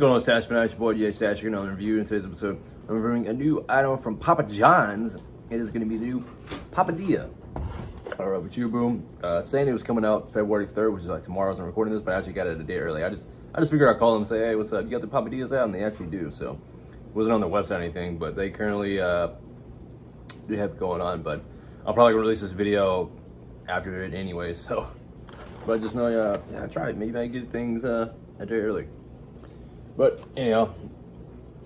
going on, Stash Fanatics? Boy, yeah, Stash. You're another review. In today's episode, I'm reviewing a new item from Papa John's. It is going to be the new Papadia. All right, with you, boom. Uh, saying it was coming out February 3rd, which is like tomorrow as I'm recording this, but I actually got it a day early. I just I just figured I'd call them and say, hey, what's up? You got the Papadias out? And they actually do. So it wasn't on their website or anything, but they currently uh, do have going on. But I'll probably release this video after it anyway. So, but just know, uh, yeah, try it. Maybe I get things uh, a day early. But anyhow,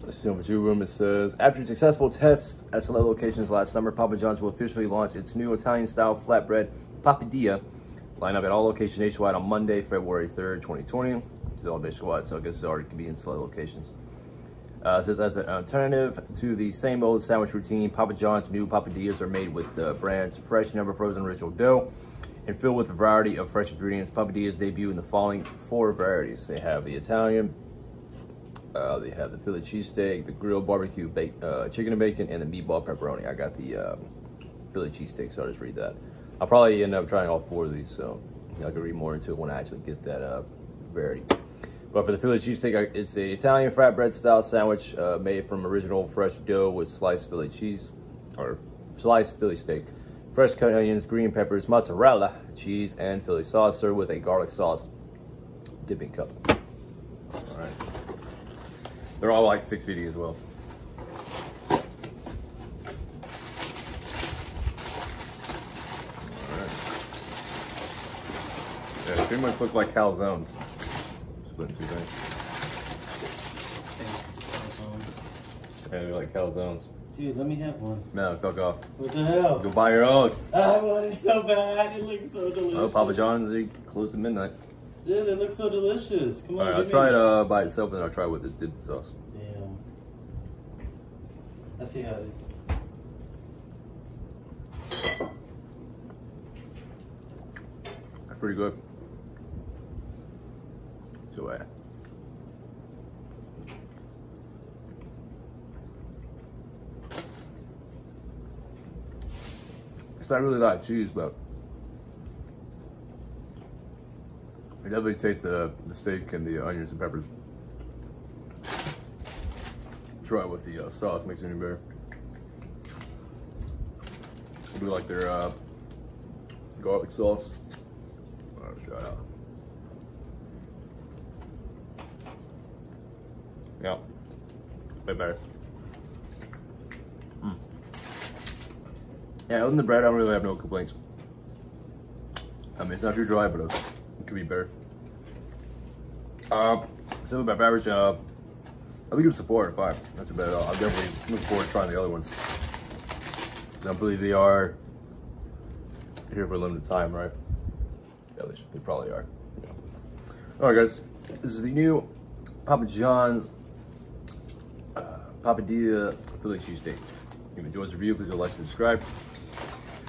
let's see over two room. It says after successful tests at select locations last summer, Papa John's will officially launch its new Italian-style flatbread Papadia line up at all locations nationwide on Monday, February 3rd, 2020. It's all nationwide, so I guess it already can be in select locations. Uh, says as an alternative to the same old sandwich routine, Papa John's new papadias are made with the brand's fresh, never frozen original dough and filled with a variety of fresh ingredients. Papadias debut in the following four varieties. They have the Italian, uh, they have the Philly cheesesteak, the grilled barbecue bacon, uh, chicken and bacon, and the meatball pepperoni. I got the uh, Philly cheesesteak, so I'll just read that. I'll probably end up trying all four of these, so I can read more into it when I actually get that uh, variety. But for the Philly cheesesteak, it's an Italian flatbread style sandwich uh, made from original fresh dough with sliced Philly cheese, or sliced Philly steak, fresh cut onions, green peppers, mozzarella, cheese, and Philly sauce served with a garlic sauce dipping cup. All right. They're all like 650 as well. Yeah, they pretty much look like calzones. Split two things. Yeah, they're like calzones. Dude, let me have one. No, fuck off. What the hell? Go buy your own. I want it so bad. It looks so delicious. Oh, Papa John's, close at midnight. Dude, it looks so delicious. Come on. All right, I'll try me it uh, by itself and then I'll try it with this dip sauce. Damn. Let's see how it is. That's pretty good. So, uh, it's not really a lot of cheese, but it definitely tastes the, the steak and the onions and peppers. Try it with the uh, sauce, makes it even better. I do like their uh, garlic sauce. Oh, shut up. Yeah, way better. Mm. Yeah, other than the bread, I don't really have no complaints. I mean, it's not too dry, but it could be better. Uh, something about average, uh, I would give this a four out of five. That's about it. I'll definitely look forward to trying the other ones. So I believe they are here for a limited time, right? Yeah, they, should, they probably are. All right, guys. This is the new Papa John's uh, Papadia Philly cheesesteak. If you enjoyed this review, please like and subscribe.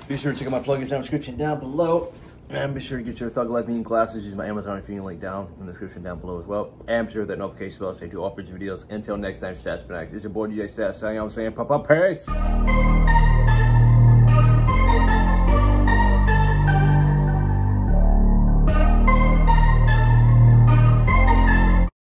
Be sure to check out my plugins down in the description down below. And be sure to get your Thug Life Mean glasses. Use my Amazon affiliate link down in the description down below as well. And be sure that notification bell so you do all future videos. Until next time, Stash Fanatic. Is your boy DJ Stash saying I'm saying pop up peace.